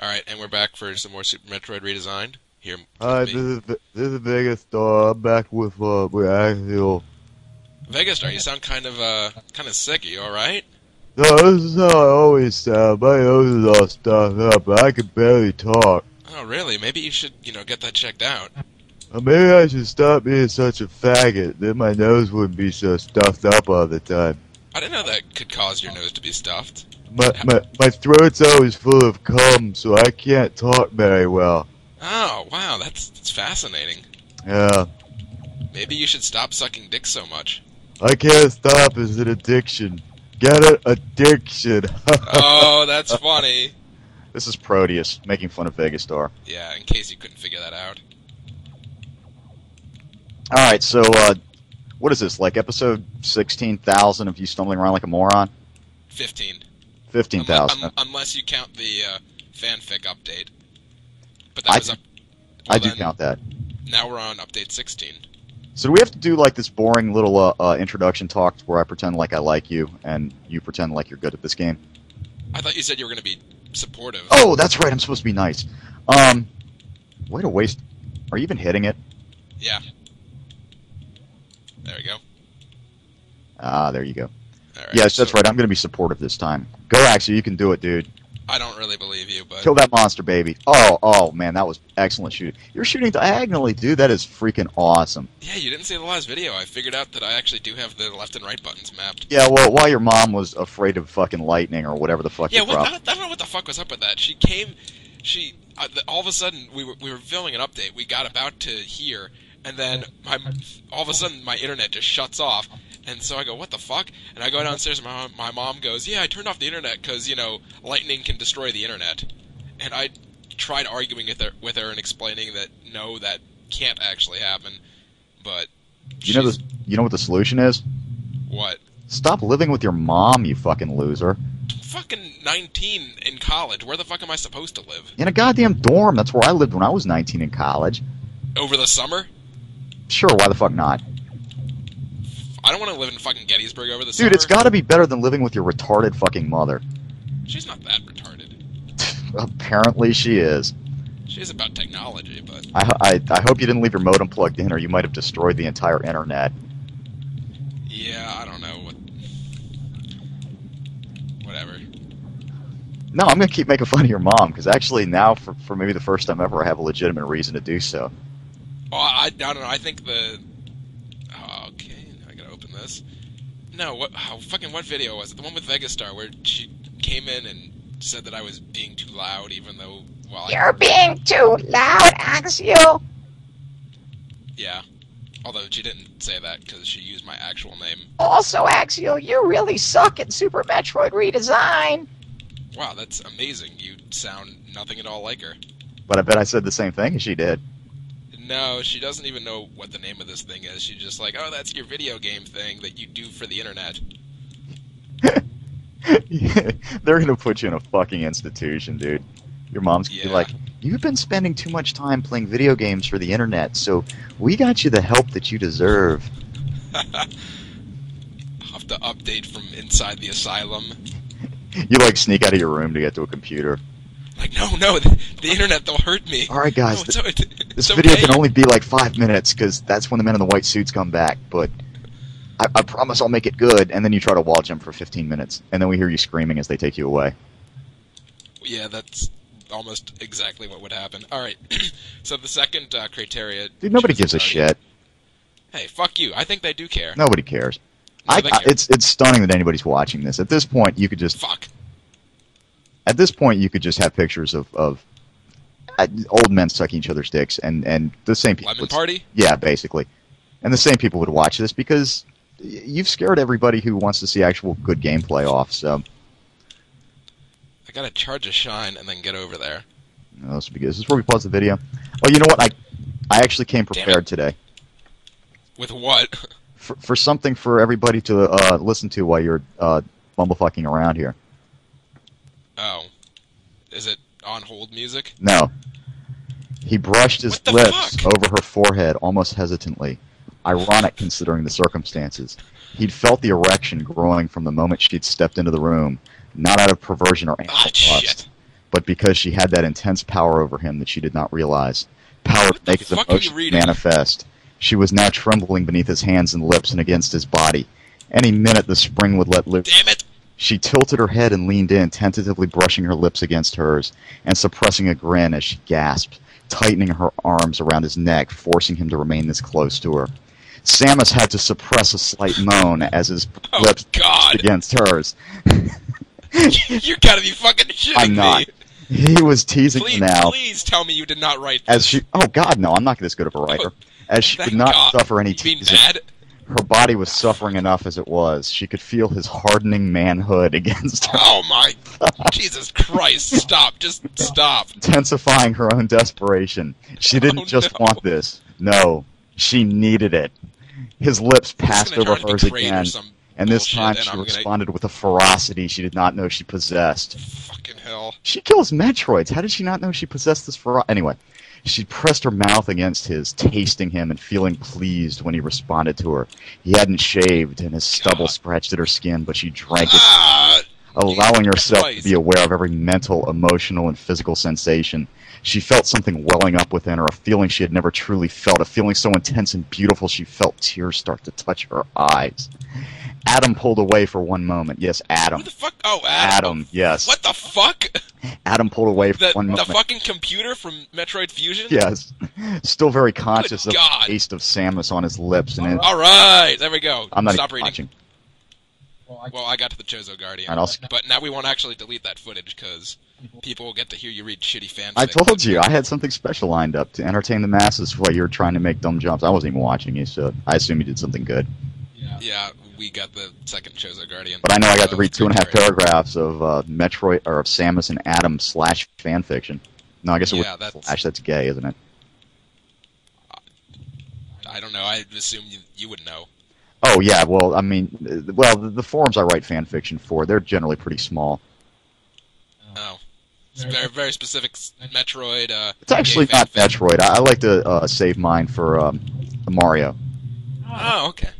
All right, and we're back for some more Super Metroid redesigned. Here, Hi, this is this is Vegas Star. I'm back with uh with Axeil. Vegastar, you sound kind of uh kind of sick. Are you all right? No, this is how I always sound. My nose is all stuffed up. I can barely talk. Oh, really? Maybe you should, you know, get that checked out. Uh, maybe I should stop being such a faggot. Then my nose wouldn't be so stuffed up all the time. I didn't know that could cause your nose to be stuffed. My my my throat's always full of cum, so I can't talk very well. Oh, wow, that's that's fascinating. Yeah, Maybe you should stop sucking dick so much. I can't stop. It's an addiction. Get it? Addiction. Oh, that's funny. This is Proteus making fun of Vegas Star. Yeah, in case you couldn't figure that out. All right, so uh, what is this? Like episode sixteen thousand of you stumbling around like a moron? Fifteen. Fifteen Unle- unless you count the uh, fanfic update. But that I- was up. I do then, count that. Now we're on update 16. So do we have to do like this boring little uh, uh, introduction talk where I pretend like I like you and you pretend like you're good at this game? I thought you said you were going to be supportive. Oh, that's right. I'm supposed to be nice. Um, way to waste. Are you even hitting it? Yeah. There we go. Ah, there you go. Right, yes, that's right. I'm going to be supportive this time. Go, Axeil. You can do it, dude. I don't really believe you, but Kill that monster, baby. Oh, oh, man, that was excellent shooting. You're shooting diagonally, dude. That is freaking awesome. yeah, you didn't see the last video. I figured out that I actually do have the left and right buttons mapped. Yeah, well, while your mom was afraid of fucking lightning or whatever the fuck Yeah, well, I, don't, I don't know what the fuck was up with that. She came, she uh, all of a sudden we were we were filming an update. We got about to here, and then my all of a sudden my internet just shuts off. And so I go, what the fuck? And I go downstairs. And my mom, my mom goes, yeah, I turned off the internet because you know lightning can destroy the internet. And I tried arguing with her, with her and explaining that no, that can't actually happen. But You know the, You know what the solution is? what? Stop living with your mom, you fucking loser. Fucking 19 in college. Where the fuck am I supposed to live? In a goddamn dorm. That's where I lived when I was 19 in college. Over the summer? Sure, why the fuck not? I don't want to live in fucking Gettysburg over the summer. Dude, it's got to be better than living with your retarded fucking mother. She's not that retarded. Apparently she is. She's about technology, but I, I, I hope you didn't leave your modem plugged in or you might have destroyed the entire internet. yeah, I don't know what. Whatever. No, I'm going to keep making fun of your mom because actually now, for, for maybe the first time ever, I have a legitimate reason to do so. Oh, I, I don't know. I think the. Oh, okay, I gotta open this. No, what? How fucking what video was it? The one with Vegastar where she came in and said that I was being too loud, even though. Well, You're being too loud, Axeil. yeah. Although she didn't say that because she used my actual name. Also, Axeil, you really suck at Super Metroid redesign. Wow, that's amazing. You sound nothing at all like her. But I bet I said the same thing as she did. No, she doesn't even know what the name of this thing is. She's just like, oh, that's your video game thing that you do for the internet. They're gonna put you in a fucking institution, dude. Your mom's gonna be like, "You've been spending too much time playing video games for the internet, so we got you the help that you deserve." Have to update from inside the asylum. You like sneak out of your room to get to a computer. Like, no, no, the, the internet, they'll hurt me. All right, guys, No, it's, This it's video okay. can only be like five minutes because that's when the men in the white suits come back. But I, I promise I'll make it good. And then you try to wall jump for 15 minutes, and then we hear you screaming as they take you away. Yeah, that's almost exactly what would happen. All right, so the second uh, criteria. Dude, nobody gives a shit. Hey, fuck you. I think they do care. Nobody cares. No, I, I, it's it's stunning that anybody's watching this. At this point, you could just Fuck. At this point you could just have pictures of of uh, old men sucking each other's dicks, and and the same people. Lemon would- party? Yeah, basically, and the same people would watch this because you've scared everybody who wants to see actual good gameplay off. So I gotta charge a shine and then get over there. no, this would be good. This is where we pause the video. Oh, you know what? I I actually came prepared today With what? for for something for everybody to uh, listen to while you're uh, bumblefucking around here. Oh. Is it on hold music? No. He brushed his lips fuck? over her forehead almost hesitantly. Ironic considering the circumstances. He'd felt the erection growing from the moment she'd stepped into the room, not out of perversion or Ah, shit. lust. but because she had that intense power over him that she did not realize. Power What to make his fuck are you emotions manifest. She was now trembling beneath his hands and lips and against his body. Any minute the spring would let loose. Damn it! She tilted her head and leaned in, tentatively brushing her lips against hers and suppressing a grin as she gasped, tightening her arms around his neck, forcing him to remain this close to her. Samus had to suppress a slight moan as his Oh lips God! against hers. you gotta be fucking shitting I'm not. me! He was teasing Please, now please tell me you did not write this. as she. Oh God, no! I'm not this good of a writer. As she could not God. suffer any You mean teasing. mad? Her body was suffering enough as it was. She could feel his hardening manhood against her, Oh my, Jesus Christ! Stop! Just stop! intensifying her own desperation. She oh, didn't Oh, just no. want this. No, she needed it. His lips passed over hers into Crate or again, and this time and she I'm gonna- responded with a ferocity she did not know she possessed. Fucking hell! She kills Metroids. How did she not know she possessed this ferocity? Anyway, she pressed her mouth against his, tasting him and feeling pleased when he responded to her. He hadn't shaved, and his stubble God. scratched at her skin, but she drank it Ah, allowing herself to be aware of every mental, emotional, and physical sensation. She felt something welling up within her, a feeling she had never truly felt, a feeling so intense and beautiful she felt tears start to touch her eyes. Adam pulled away for one moment. Yes, Adam. who Adam. the fuck? Oh, Adam. Adam, yes. What the fuck? Adam pulled away for The one the moment. The fucking computer from Metroid Fusion? Yes. Still very conscious of God. the taste of Samus on his lips. And it, All right, there we go. I'm not Stop even reading. watching. Well, I got to the Chozo Guardian, Alright, I'll but now we won't actually delete that footage because people will get to hear you read shitty fanfic. I told you, I had something special lined up to entertain the masses while you were trying to make dumb jumps. I wasn't even watching you, so I assume you did something good. Yeah. Yeah, we got the second Chozo Guardian. But I know I got to Uh, read two and a half Great paragraphs of uh, Metroid or of Samus and Adam slash fan fiction. No, I guess it Yeah, was that's- slash. That's gay, isn't it? I don't know. I assume you, you would know. Oh yeah. Well, I mean, uh, well, the, the forums I write fan fiction for, they're generally pretty small. Oh, it's very very specific Metroid. Uh, It's actually not fanfic. Metroid. I, I like to uh, save mine for um, Mario. Oh, okay.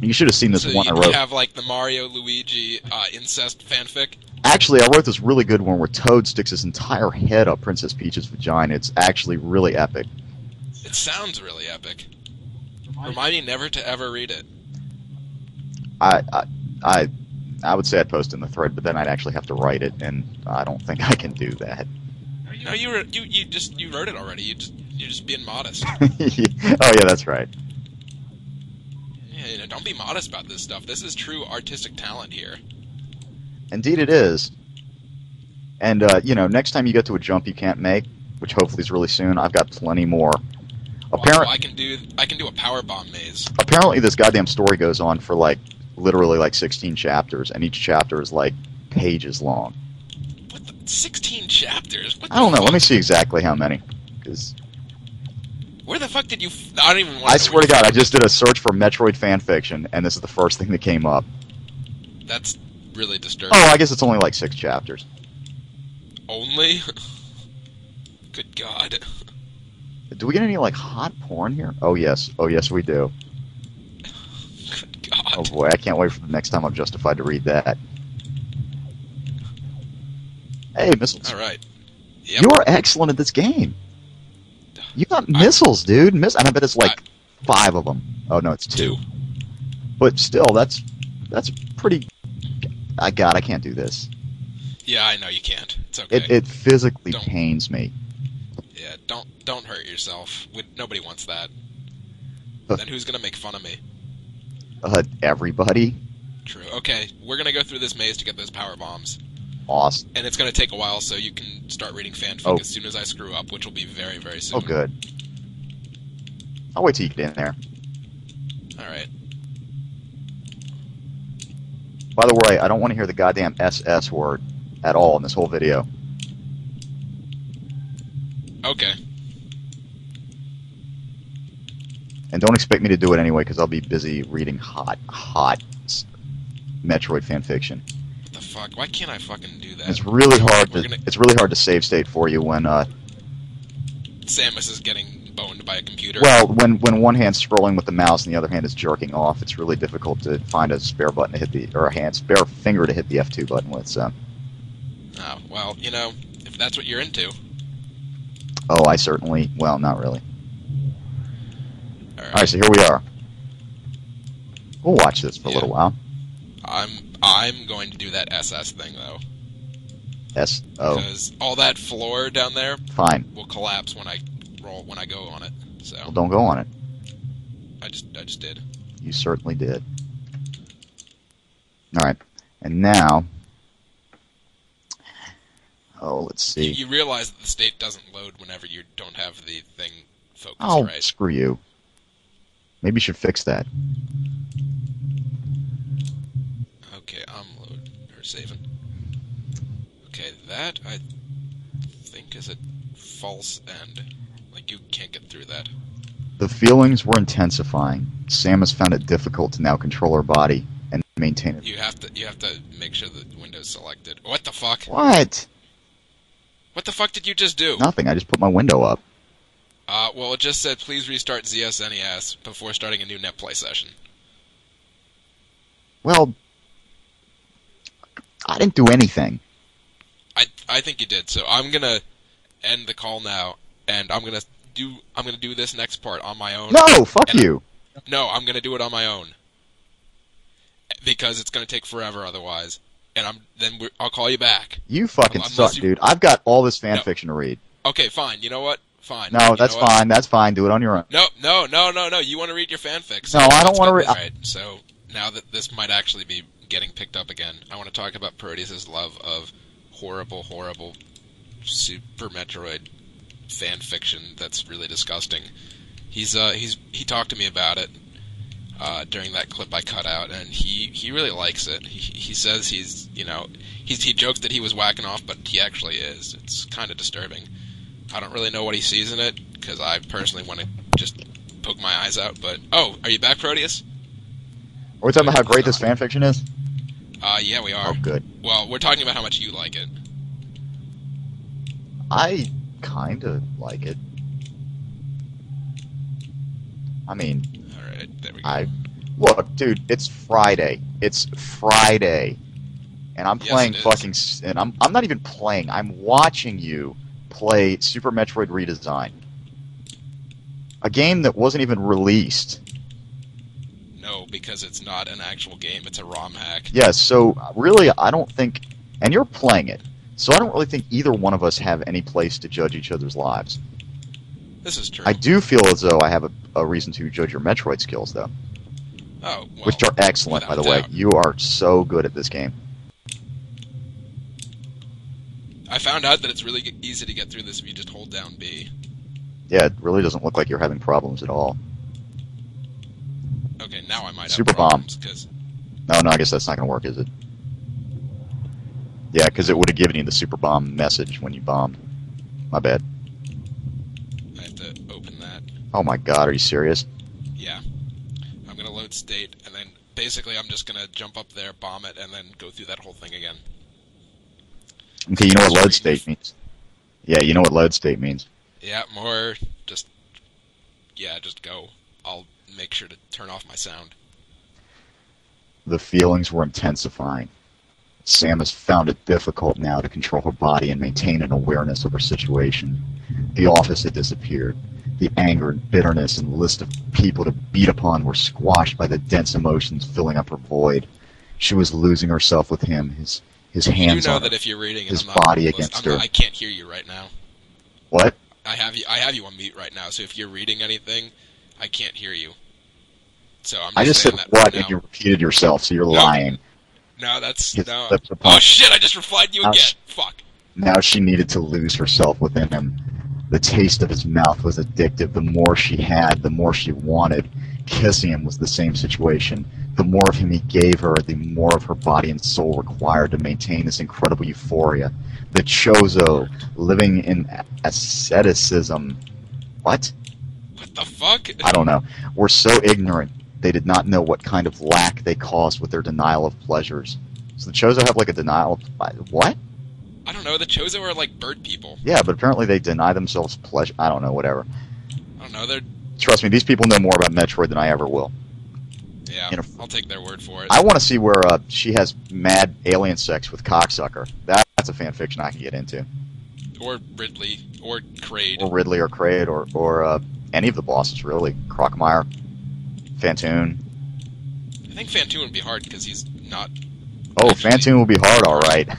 You should have seen this so one I wrote. have like the Mario Luigi uh, incest fanfic. Actually, I wrote this really good one where Toad sticks his entire head up Princess Peach's vagina. It's actually really epic. It sounds really epic. Remind me never to ever read it. I, I, I, I would say I'd post in the thread, but then I'd actually have to write it, and I don't think I can do that. No, you were you you just you wrote it already. You just you're just being modest. oh yeah, that's right. You know, don't be modest about this stuff. This is true artistic talent here. Indeed, it is. And uh, you know, next time you get to a jump you can't make, which hopefully is really soon, I've got plenty more. Well, Apparent, I can do I can do a power bomb maze. apparently, this goddamn story goes on for like literally like 16 chapters, and each chapter is like pages long. What the, 16 chapters? What the I don't know. Let me see exactly how many. Because Where the fuck did you? F- I don't even. I swear to God, I just did a search for Metroid fan fiction, and this is the first thing that came up. That's really disturbing. Oh, I guess it's only like six chapters. Only. Good God. Do we get any like hot porn here? Oh yes, oh yes, we do. Good God. Oh boy, I can't wait for the next time I'm justified to read that. Hey, missiles! All right. Yep. You are excellent at this game. You got missiles, dude. Miss, and I bet it's like five of them. Oh no, it's two. But still, that's that's pretty. I God, I can't do this. Yeah, I know you can't. It's okay. It it physically Don't. pains me. yeah, don't don't hurt yourself. We, nobody wants that. Uh. then who's gonna make fun of me? Uh, everybody, True. Okay, we're gonna go through this maze to get those power bombs, awesome. and it's gonna take a while, so you can start reading fanfic Oh. as soon as I screw up, which will be very very oh, soon. Oh, good. I'll wait till you get in there. All right. By the way, I don't want to hear the goddamn SS word at all in this whole video. Okay. And don't expect me to do it anyway, because I'll be busy reading hot, hot Metroid fan fiction. Fuck? Why can't I fucking do that? It's really hard We're to gonna- it's really hard to save state for you when uh Samus is getting boned by a computer. well when when one hand's scrolling with the mouse and the other hand is jerking off. It's really difficult to find a spare button to hit the or a hand spare finger to hit the F2 button with. So Oh, well, you know, if that's what you're into. Oh, I certainly. Well, not really. All right. All right, so here we are. We'll watch this for a little while. I'm I'm going to do that SS thing though, Yes. Oh, because all that floor down there fine. will collapse when I roll when I go on it. So Well, don't go on it. I just I just did. You certainly did. All right, and now. Oh, let's see. you realize that the state doesn't load whenever you don't have the thing focused, Oh, right? screw you. Maybe you should fix that. Okay, I'm load or saving. Okay, that I think is a false end. Like you can't get through that. The feelings were intensifying. Samus found it difficult to now control her body and maintain it. You have to you have to make sure the window's selected. What the fuck? What? What the fuck did you just do? Nothing. I just put my window up. Uh, well, it just said please restart ZSNES before starting a new netplay session. Well, I didn't do anything. I I think you did. So I'm gonna end the call now, and I'm gonna do I'm gonna do this next part on my own. No, fuck And- you. No, I'm gonna do it on my own because it's gonna take forever otherwise. And I'm then we're, I'll call you back. You fucking Unless suck, you- dude. I've got all this fan No. fiction to read. Okay, fine. You know what? Fine. No, You that's fine. That's fine. Do it on your own. No, no, no, no, no. You want to read your fanfics? No, I don't wanna good. read- right. So now that this might actually be getting picked up again, I want to talk about Proteus's love of horrible, horrible Super Metroid fan fiction. That's really disgusting. He's uh he's he talked to me about it uh, during that clip I cut out, and he he really likes it. He he says he's you know he's he jokes that he was whacking off, but he actually is. It's kind of disturbing. I don't really know what he sees in it because I personally want to just poke my eyes out. But oh, are you back, Proteus? Are we talking about how great this fan fiction is? Uh, yeah, we are. Oh, good. Well, we're talking about how much you like it. I kind of like it. I mean, All right, there we go. I look, dude. It's Friday. It's Friday, and I'm Yes, playing fucking. And I'm I'm not even playing. I'm watching you play Super Metroid Redesign, a game that wasn't even released. Because it's not an actual game; it's a ROM hack. Yeah. So really, I don't think, and you're playing it. So I don't really think either one of us have any place to judge each other's lives. This is true. I do feel as though I have a, a reason to judge your Metroid skills, though, oh, well, which are excellent, by the without way. You are so good at this game. I found out that it's really easy to get through this if you just hold down B. Yeah, it really doesn't look like you're having problems at all. Okay, now I might Super bomb. No, no, I guess that's not going to work, is it? Yeah, because it would have given you the super bomb message when you bombed. My bad. I have to open that. Oh my god, are you serious? Yeah, I'm gonna load state, and then basically I'm just gonna jump up there, bomb it, and then go through that whole thing again. Okay, you know what load state means. Yeah, you know what load state means. Yeah, more just yeah, just go. I'll make sure to turn off my sound. The feelings were intensifying. Samus found it difficult now to control her body and maintain an awareness of her situation. The office had disappeared. The anger and bitterness and list of people to beat upon were squashed by the dense emotions filling up her void. She was losing herself with him, his his hands do know on that her. if you're reading his I'm body listen- against I'm not- her. I can't hear you right now. What? I have you. I have you on mute right now. So if you're reading anything, I can't hear you. So I'm. Just I just said what and you repeated yourself, so you're No. lying. No, that's no. Oh shit! I just replied you Now again. sh- Fuck. Now she needed to lose herself within him. The taste of his mouth was addictive. The more she had, the more she wanted. Kissing him was the same situation. The more of him he gave her, the more of her body and soul required to maintain this incredible euphoria. The Chozo, living in asceticism. What? What the fuck? I don't know. We're so ignorant they did not know what kind of lack they caused with their denial of pleasures. So the Chozo have like a denial of what? I don't know. The Chozo are like bird people. Yeah, but apparently they deny themselves pleasure. I don't know, whatever. I don't know. They're Trust me, these people know more about Metroid than I ever will. yeah. I'll take their word for it. I want to see where uh, she has mad alien sex with cocksucker. That that's a fan fiction I can get into. Or Ridley, or Kraid. Or Ridley or Kraid or or uh, any of the bosses really. Crocomire, Fantoon. I think Fantoon would be hard because he's not. Oh, Actually- Fantoon will be hard, all right.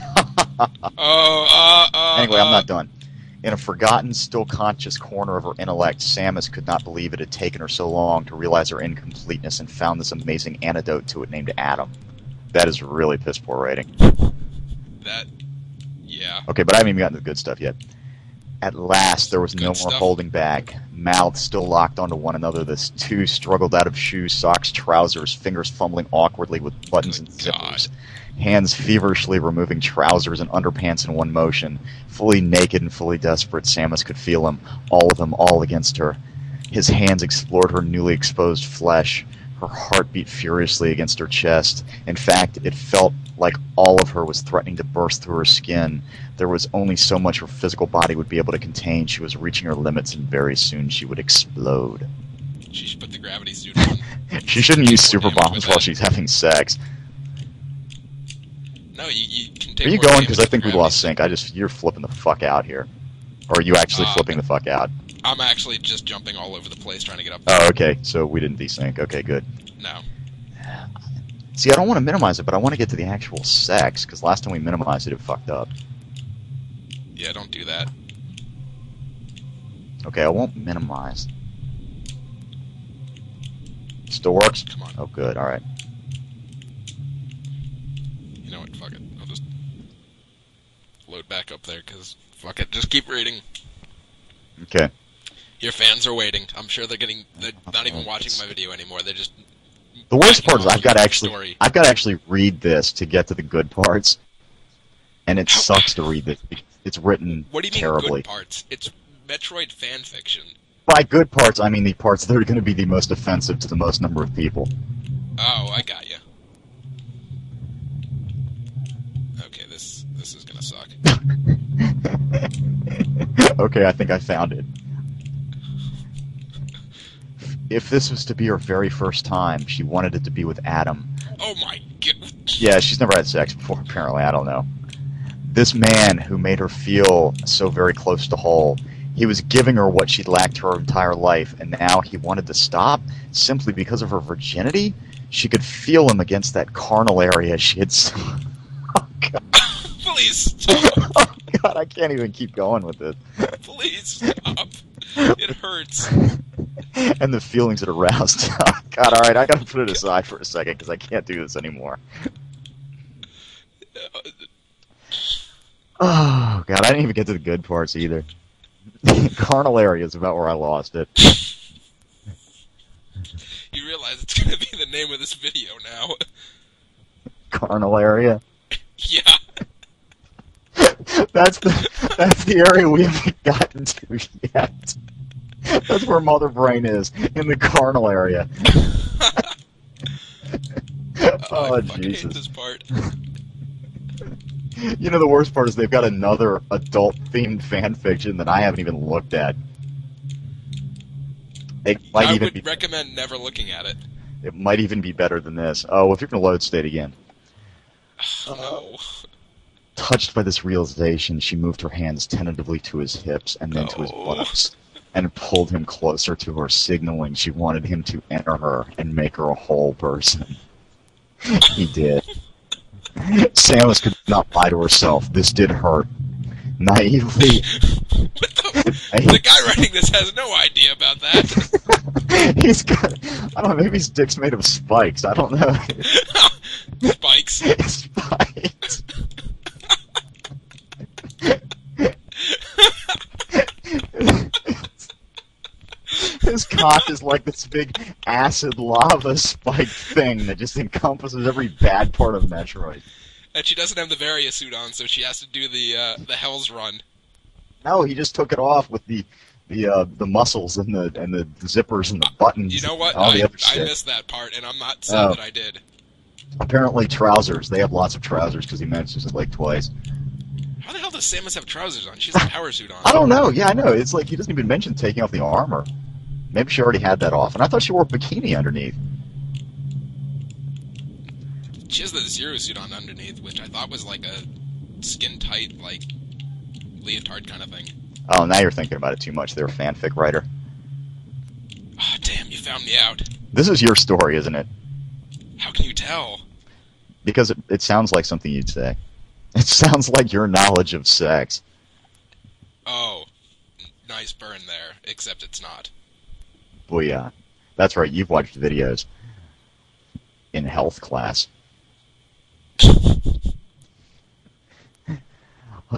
Oh, uh, uh. anyway, uh, I'm not done. In a forgotten, still conscious corner of her intellect, Samus could not believe it had taken her so long to realize her incompleteness and found this amazing antidote to it named Adam. That is really piss poor writing. That. Yeah. Okay, but I haven't even gotten to the good stuff yet. At last, there was no more stuff. holding back. Mouths still locked onto one another, the two struggled out of shoes, socks, trousers, fingers fumbling awkwardly with buttons and Good God. zippers. Hands feverishly removing trousers and underpants in one motion. Fully naked and fully desperate, Samus could feel him, all of him, all against her. His hands explored her newly exposed flesh. Her heart beat furiously against her chest. In fact, it felt like all of her was threatening to burst through her skin. There was only so much her physical body would be able to contain. She was reaching her limits, and very soon she would explode. She should put the gravity suit on. She shouldn't use super bombs while she's having sex. No, you, you can take Are you going? Because I think we lost sync. I just you're flipping the fuck out here, or are you actually Uh, flipping the fuck out? I'm actually just jumping all over the place trying to get up there. Oh, okay. So we didn't desync. Okay, good. No. See, I don't want to minimize it, but I want to get to the actual sex because last time we minimized it, it fucked up. Yeah, don't do that. Okay, I won't minimize. Still works. Come on. Oh, good. All right. You know what? Fuck it. I'll just load back up there because fuck it. Just keep reading. Okay. Your fans are waiting. I'm sure they're getting. They're not even watching my video anymore. They're just. The worst part is I've got to actually Story. I've got to actually read this to get to the good parts, and it sucks to read this. It's written What do you mean terribly. good parts? It's Metroid fan fiction. By good parts, I mean the parts that are going to be the most offensive to the most number of people. Oh, I got you. Okay, this this is gonna suck. okay, I think I found it. If this was to be her very first time, she wanted it to be with Adam. Oh my god. Yeah, she's never had sex before, apparently. I don't know. This man who made her feel so very close to whole, he was giving her what she'd lacked her entire life, and now he wanted to stop simply because of her virginity? She could feel him against that carnal area she had. s- Oh, God. Please stop. God, I can't even keep going with this. Please stop. It hurts. and the feelings it aroused. Oh, God, all right, I gotta put it aside for a second because I can't do this anymore. Oh God, I didn't even get to the good parts either. Carnal area is about where I lost it. You realize it's gonna be the name of this video now. Carnal area. yeah. That's the that's the area we haven't gotten to yet. That's where Mother Brain is in the carnal area. oh I oh, hate Jesus! this part. You know the worst part is they've got another adult-themed fan fiction that I haven't even looked at. It might I even would be recommend never looking at it. it might even be better than this. Oh, if you're gonna load state again. no. Touched by this realization, she moved her hands tentatively to his hips and then to his Oh. buttocks and pulled him closer to her, signaling she wanted him to enter her and make her a whole person. he did. Samus could not lie to herself. This did hurt. Naively, What the? The guy writing this has no idea about that. he's got. I don't know, maybe his dick's made of spikes. I don't know. Spikes. spikes. His cock is like this big acid lava spike thing that just encompasses every bad part of Metroid. And she doesn't have the Varia suit on, so she has to do the uh, the Hell's Run. No, he just took it off with the the uh, the muscles and the and the zippers and the buttons. You know what? all the I, other I shit. missed that part, and I'm not sad Oh. that I did. Apparently, trousers. They have lots of trousers because he mentions it like twice. How the hell does Samus have trousers on? She has a power suit on. I don't know. Yeah, I know. It's like he doesn't even mention taking off the armor. Maybe she already had that off, and I thought she wore a bikini underneath. She has the Zero suit on underneath, which I thought was like a skin tight like leotard kind of thing. Oh, now you're thinking about it too much. They're a fanfic writer. Ah, damn, you found me out. This is your story, isn't it? How can you tell? Because it, it sounds like something you'd say. It sounds like your knowledge of sex. Oh, nice burn there. Except it's not. Booyah. That's right, you've watched videos in health class.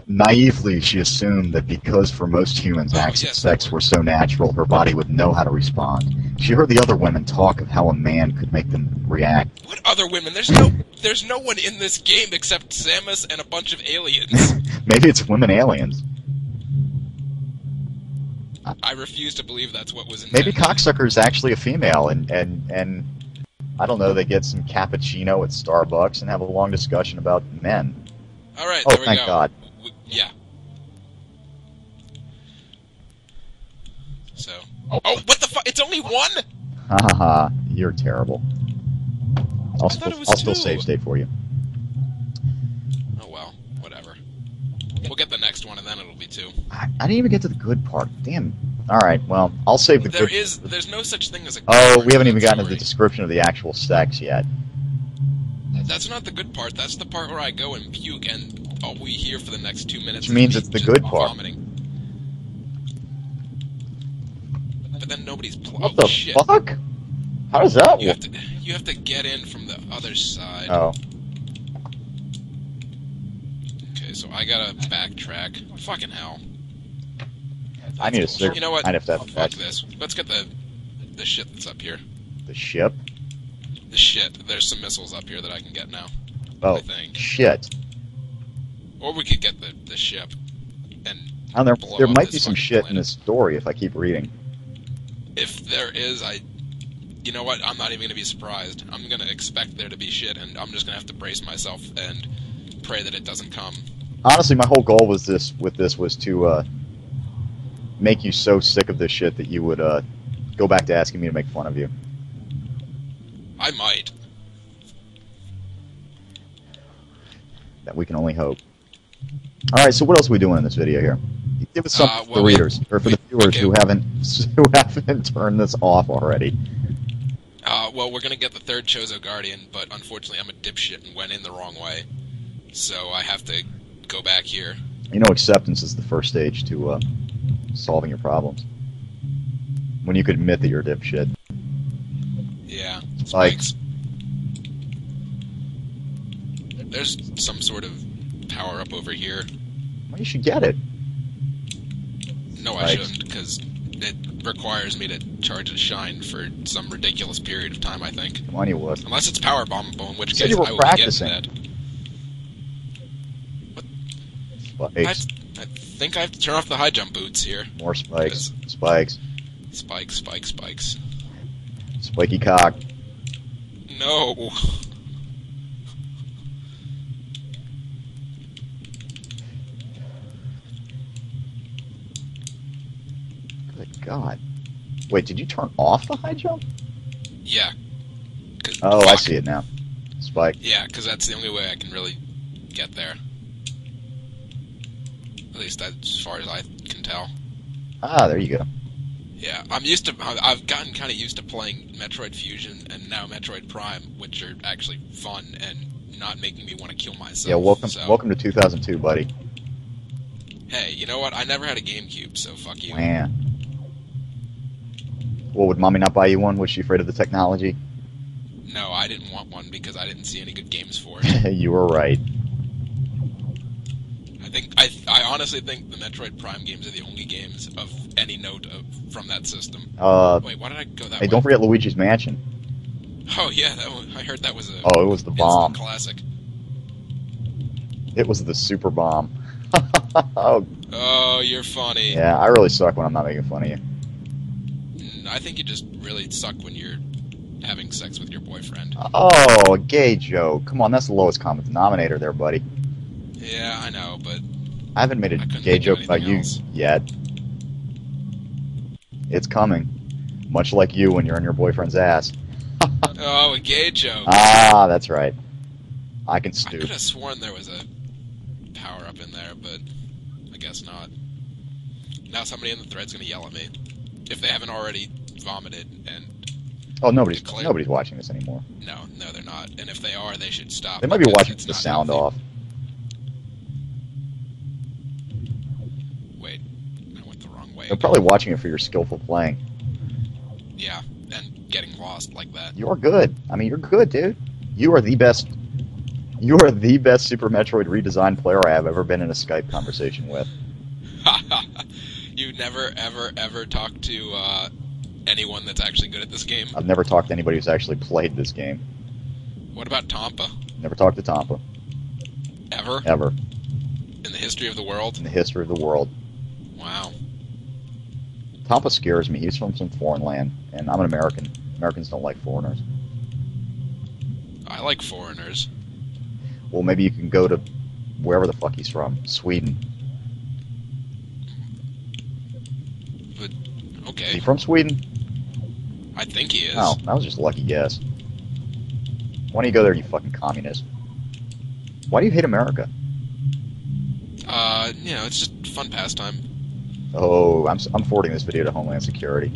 Naively, she assumed that because for most humans Oh, acts of sex were so natural, her body would know how to respond. She heard the other women talk of how a man could make them react. What other women? There's no, there's no one in this game except Samus and a bunch of aliens. Maybe it's women aliens. I refuse to believe that's what was intended. Maybe cocksucker is actually a female, and and and I don't know. They get some cappuccino at Starbucks and have a long discussion about men. All right, Oh, there we thank go. God. W- yeah. So. Oh, what the fuck? It's only one. Ha ha ha! You're terrible. I'll, I still, thought it was I'll still save state for you. Oh well, whatever. We'll get the next one, and then it'll be two. I, I didn't even get to the good part. Damn. All right. Well, I'll save the There good. is, there's no such thing as a. Oh, we haven't even story. gotten to the description of the actual sex yet. That's not the good part. That's the part where I go and puke, and all we hear for the next two minutes. Which means it's the good part. Vomiting. But then nobody's. Pl- What oh the shit! fuck? How does that You work? have to, you have to get in from the other side. Oh, Okay, so I gotta backtrack. Fucking hell. I need a cigarette. You know what? I'd have to have Fuck this. Let's get the the shit that's up here. The ship. The shit. There's some missiles up here that I can get now. Oh, I think. shit. Or we could get the the ship. And And there, there might be some shit in this story if I keep reading. if there is, I. You know what? I'm not even gonna be surprised. I'm gonna expect there to be shit, and I'm just gonna have to brace myself and pray that it doesn't come. Honestly, my whole goal was this with this was to uh, make you so sick of this shit that you would uh, go back to asking me to make fun of you. I might. That we can only hope. All right, so what else are we doing in this video here? Give us something Uh, for the readers or for the viewers okay. who haven't who haven't turned this off already. Uh, well, we're gonna get the third Chozo Guardian, but unfortunately, I'm a dipshit and went in the wrong way, so I have to go back here. You know, acceptance is the first stage to uh, solving your problems. When you could admit that you're a dipshit. Yeah, Like- There's some sort of power up over here. Well, you should get it. No, I Spikes. shouldn't, because it requires me to charge a shine for some ridiculous period of time. I think, Come on, you would. unless it's power bombable, in which case you were I will practicing. getting that. I, Spikes. I think I have to turn off the high jump boots here. More spikes. Spikes. Spikes, spikes, spikes. Spiky cock. No. Good God. Wait, did you turn off the high jump? Yeah. Oh, I see it now. Spike. Yeah, because that's the only way I can really get there. At least that's as far as I can tell. Ah, there you go. Yeah, I'm used to. I've gotten kind of used to playing Metroid Fusion and now Metroid Prime, which are actually fun and not making me want to kill myself. Yeah, welcome, So, welcome to 2002, buddy. Hey, you know what? I never had a GameCube, so fuck you. Man. Well, would mommy not buy you one? Was she afraid of the technology? No, I didn't want one because I didn't see any good games for it. you were right. I think I, I honestly think the Metroid Prime games are the only games of any note of, from that system. Uh, Wait, why did I go that hey, way? don't forget Luigi's Mansion. Oh yeah, that one, I heard that was a Oh, it was the bomb. classic. It was the super bomb. oh, Oh, you're funny. yeah, I really suck when I'm not making fun of you. Mm, I think you just really suck when you're having sex with your boyfriend. Oh, a gay joke. Come on, that's the lowest common denominator there, buddy. Yeah, I know, but I haven't made a I gay joke about anything you yet. It's coming. Much like you when you're in your boyfriend's ass. oh, a gay joke. Ah, that's right. I can stoop. I could have sworn there was a power up in there, but I guess not. Now somebody in the thread's gonna yell at me if they haven't already vomited. And Oh, nobody's Declare- nobody's watching this anymore. no, no, they're not. And if they are, they should stop. They might be watching the sound healthy. off. Went the wrong way. They're probably watching it for your skillful playing. Yeah, and getting lost like that. You're good. I mean, you're good, dude. You are the best. You are the best Super Metroid redesign player I have ever been in a Skype conversation with. you never, ever, ever talk to uh, anyone that's actually good at this game. I've never talked to anybody who's actually played this game. What about Tampa? Never talked to Tampa Ever ever in the history of the world? in the history of the world. Wow. Tampa scares me. He's from some foreign land, and I'm an American. Americans don't like foreigners. I like foreigners. Well, maybe you can go to wherever the fuck he's from, Sweden. Is Okay, he from Sweden? I think he is. Oh, that was just a lucky guess. Why don't you go there, you fucking communist? Why do you hate America? Uh, you know, it's just fun pastime. Oh, I'm, I'm forwarding this video to Homeland Security.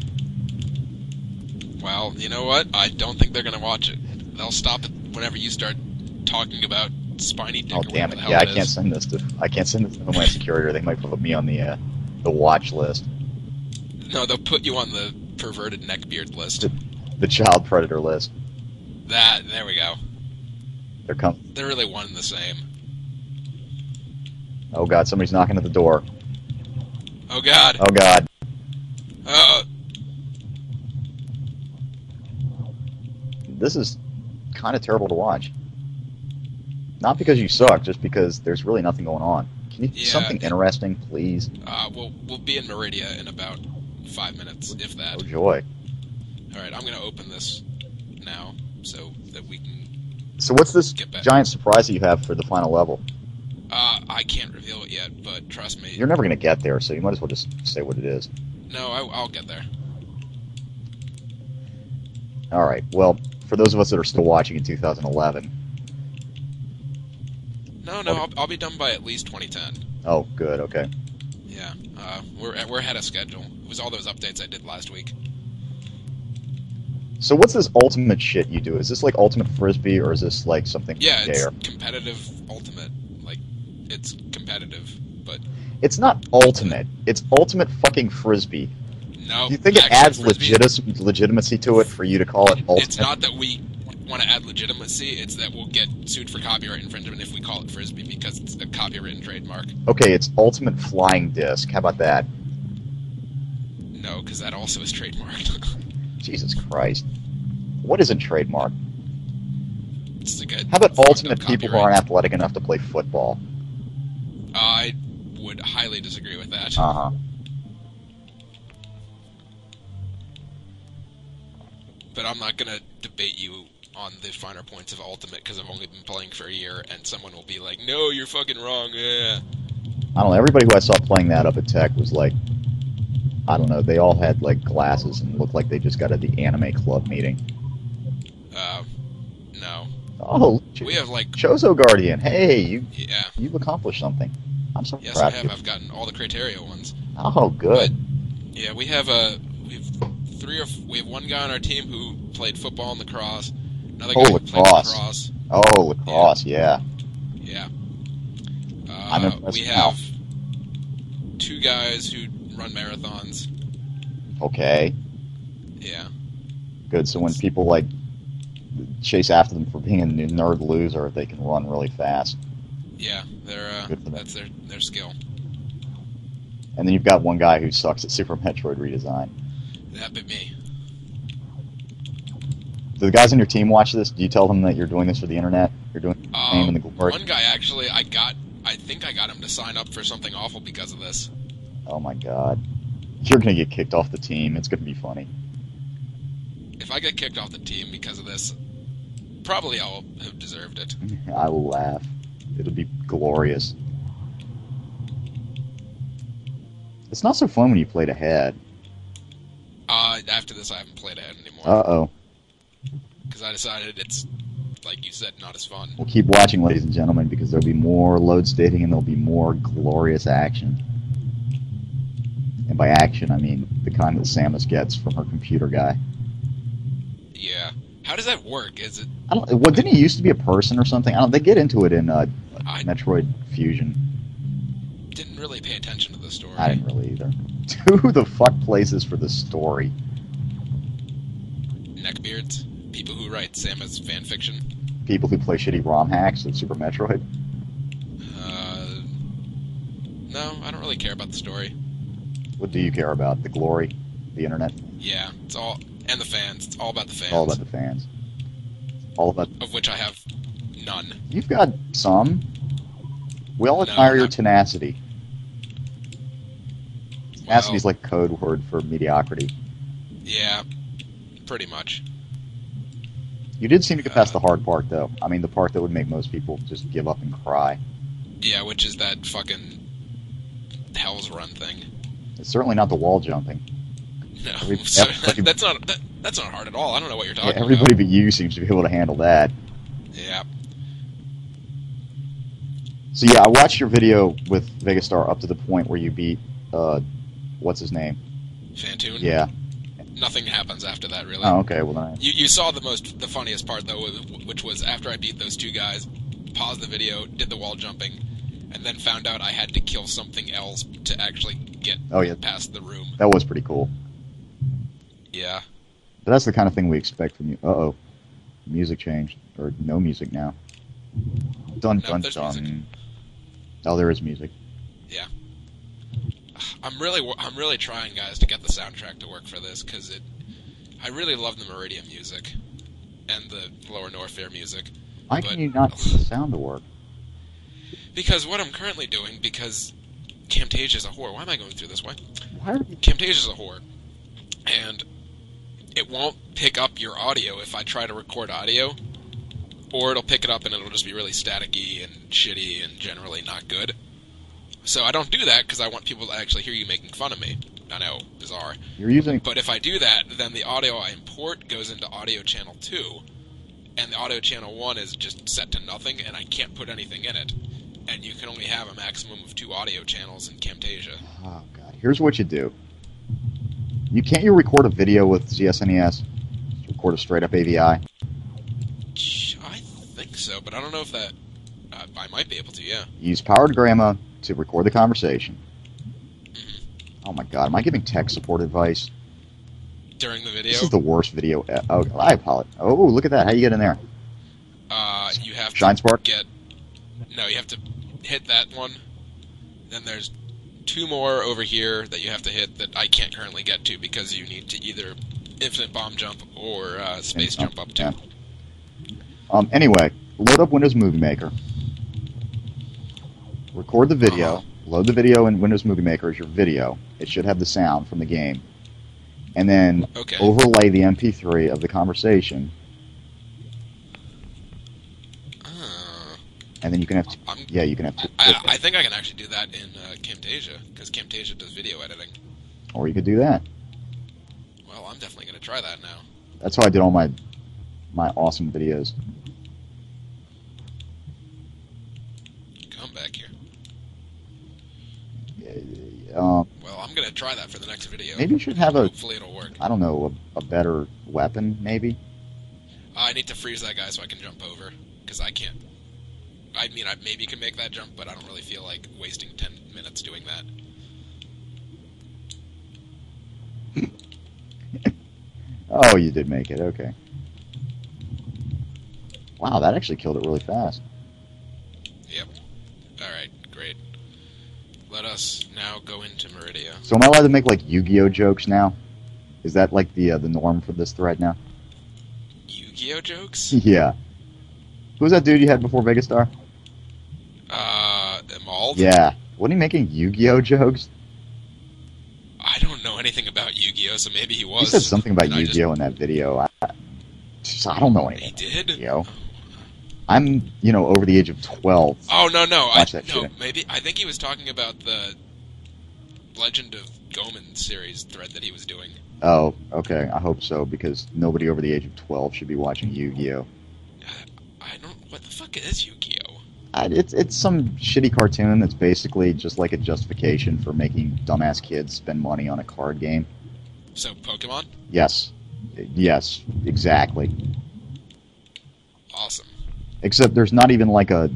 Well, you know what? I don't think they're gonna watch it. They'll stop it whenever you start talking about spiny dick Oh or damn it! the Yeah, I can't send this to I can't send this to Homeland Security, or they might put me on the uh, the watch list, No, they'll put you on the perverted neckbeard list. the child predator list. That there we go. They're coming. They're really one and the same. Oh god, somebody's knocking at the door. Oh God. Oh god. Uh, This is kind of terrible to watch. Not because you suck, just because there's really nothing going on. Can you Yeah. something interesting, please? uh, we'll we'll be in Maridia in about five minutes, if that. Oh joy. All right, I'm gonna open this now so that we can. So what's this giant surprise that you have for the final level? Uh, I can't reveal it yet, but trust me. You're never going to get there, so you might as well just say what it is. No, I, I'll get there. All right. Well, for those of us that are still watching in 2011, No, no, I'll, I'll be done by at least 2010. oh, good. Okay. Yeah, uh, we're we're ahead of schedule. It was all those updates I did last week. So what's this ultimate shit you do? Is this like ultimate frisbee, or is this like something Yeah, it's competitive ultimate. Like, it's competitive, but It's not ultimate. It's ultimate fucking frisbee. no. Do you think it adds legit- legitimacy to it for you to call it ultimate? It's not that we want to add legitimacy. It's that we'll get sued for copyright infringement if we call it frisbee because it's a copywritten trademark. Okay, it's ultimate flying disc. How about that? No, because that also is trademarked. Jesus Christ. What isn't trademark? like a How about ultimate people who aren't athletic enough to play football? Uh, I would highly disagree with that. Uh huh. but I'm not gonna debate you on the finer points of Ultimate because I've only been playing for a year, and someone will be like, "No, you're fucking wrong." Yeah. I don't know. Everybody who I saw playing that up at Tech was like, I don't know. They all had like glasses and looked like they just got at the anime club meeting. Uh, no, Oh, we have like, Chozo Guardian. Hey, you yeah, you've accomplished something. I'm so yes, I have. you. I've gotten all the criteria ones. Oh, good. Yeah, we have a we have three or we have one guy on our team who played football and lacrosse. Another Oh, guy who played lacrosse. lacrosse. Oh, lacrosse. Yeah. Yeah. I'm Uh, impressed we now. have two guys who run marathons. Okay. Yeah. Good. So when people like chase after them for being a nerd loser, they can run really fast. Yeah, they're uh, that's their their skill. And then you've got one guy who sucks at Super Metroid redesign. That'd be me. Do the guys on your team watch this? Do you tell them that you're doing this for the internet? You're doing the fame and the glory? one guy actually, I got. I think I got him to sign up for something awful because of this. Oh my god. You're gonna get kicked off the team. It's gonna be funny. If I get kicked off the team because of this, probably I'll have deserved it. I will laugh. It'll be glorious. It's not so fun when you played ahead. Uh, after this, I haven't played ahead anymore Uh oh. because I decided it's like you said, not as fun. We'll keep watching, ladies and gentlemen, because there'll be more load stating and there'll be more glorious action. And by action, I mean the kind that Samus gets from her computer guy. Yeah. How does that work? Is it? I don't. What didn't he used to be a person or something? I don't. They get into it in uh, I Metroid Fusion. didn't really pay attention to the story. I didn't really either. Who the fuck plays this for the story? Neckbeards, people who write Samus fan fiction. People who play shitty ROM hacks of Super Metroid. Uh, no, I don't really care about the story. What do you care about? The glory, the internet, Yeah, it's all and the fans. It's all about the fans. all about the fans. All about. of which I have none. You've got some. We all No, admire your not- tenacity. Tenacity's Well, like code word for mediocrity. yeah, pretty much. You did seem to get past Uh, the hard part, though. I mean, the part that would make most people just give up and cry. Yeah, which is that fucking Hell's Run thing. It's certainly not the wall jumping. No, so, everybody- that's not that, that's not hard at all. I don't know what you're Yeah, talking everybody about. but you seems to be able to handle that. Yeah, So yeah, I watched your video with Vegastar up to the point where you beat, uh, what's his name? Fantoon. Yeah. Nothing happens after that, really. Oh, okay. Well then, I, You you saw the most the funniest part though, which was after I beat those two guys, paused the video, did the wall jumping, and then found out I had to kill something else to actually get oh yeah, past the room. that was pretty cool. Yeah. But that's the kind of thing we expect from you. Uh oh, music changed or no music now. Dun No, dun music. Oh, there is music. Yeah. I'm really I'm really trying, guys, to get the soundtrack to work for this because it. I really love the Meridian music, and the Lower Norfair music. Why But- can you not get the sound to work? Because what I'm currently doing, because Camtasia is a whore. Why am I going through this way? Why are? Camtasia is a whore, and it won't pick up your audio if I try to record audio, or it'll pick it up and it'll just be really staticky and shitty and generally not good. So I don't do that because I want people to actually hear you making fun of me. I know, bizarre. You're using. But if I do that, then the audio I import goes into audio channel 2, and the audio channel 1 is just set to nothing, and I can't put anything in it. And you can only have a maximum of two audio channels in Camtasia. Oh god. Here's what you do. You can't you record a video with ZSNES? Record a straight up AVI. I think so, but I don't know if that. Uh, I might be able to, yeah. Use powered grandma to record the conversation. Mhm. Oh my god, am I giving tech support advice? During the video, This is the worst video. e- Oh, I apologize. Oh, look at that. How you get in there? uh, you have to Shine Spark? get. No, you have to hit that one. Then there's two more over here that you have to hit that I can't currently get to because you need to either infinite bomb jump or uh, space jump up to. yeah. Um, anyway, load up Windows Movie Maker. Record the video. Uh-huh. Load the video in Windows Movie Maker as your video. It should have the sound from the game. And then Okay. overlay the MP3 of the conversation, and then you can have. T- I'm, yeah, you can have. to. I think I can actually do that in uh, Camtasia because Camtasia does video editing. or you could do that. Well, I'm definitely going to try that now. That's how I did all my my awesome videos. Come back here. Yeah, Um, Well, I'm going to try that for the next video. maybe you should have a Hopefully it'll work. I don't know a, a better weapon. Maybe I need to freeze that guy so I can jump over because I can't. I mean, I maybe can make that jump, but I don't really feel like wasting ten minutes doing that. Oh, you did make it. Okay. Wow, that actually killed it really fast. Yep. All right, great. Let us now go into Maridia. So am I allowed to make like Yu-Gi-Oh jokes now? Is that like the uh, the norm for this thread now? Yu-Gi-Oh jokes? yeah. Who was that dude you had before Vegastar? Uh, Yeah. Wasn't he making Yu-Gi-Oh jokes? I don't know anything about Yu-Gi-Oh, so maybe he was. He said something about Yu-Gi-Oh in that video. I, I I don't know anything. he did. Yu-Gi-Oh. I'm, you know, over the age of 12. Oh no no! I, Watch that no, shit. maybe I think he was talking about the Legend of Goman series thread that he was doing. Oh, okay. I hope so because nobody over the age of 12 should be watching Yu-Gi-Oh. I don't. What the fuck is Yu-Gi-Oh? It's it's some shitty cartoon that's basically just like a justification for making dumbass kids spend money on a card game. So Pokemon, Yes, yes, exactly. awesome. Except there's not even like a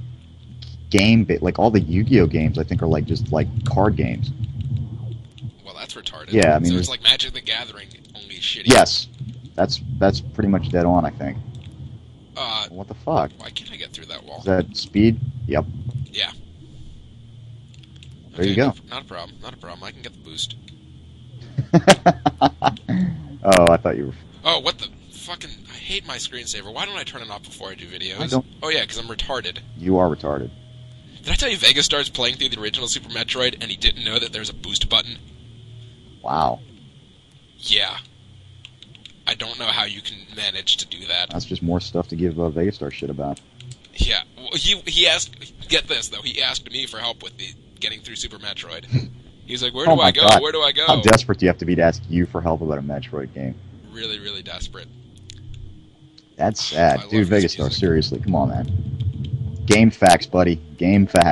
game bit. Like all the Yu-Gi-Oh games, I think are like just like card games. Well, that's retarded. Yeah, I mean, so it's like Magic the Gathering, only shitty. Yes, that's that's pretty much dead on. I think. Uh, What the fuck? why can't I get through that wall? Is that speed? Yep. Yeah. There you go. no- not a problem. Not a problem. I can get the boost. oh, I thought you were. Oh, what the fucking! I hate my screensaver. Why don't I turn it off before I do videos? I don't- Oh yeah, because I'm retarded. You are retarded. Did I tell you Vegas starts playing through the original Super Metroid and he didn't know that there's a boost button? Wow, Yeah. I don't know how you can manage to do that. that's just more stuff to give uh, Vegastar shit about. Yeah. Well, he he asked. Get this though. He asked me for help with the getting through Super Metroid. He's like, "Where do Oh I go? God. Where do I go?" How desperate do you have to be to ask you for help about a Metroid game? really, really desperate. That's sad, I dude. Vegastar, seriously, come on, man. GameFAQs, buddy. GameFAQs.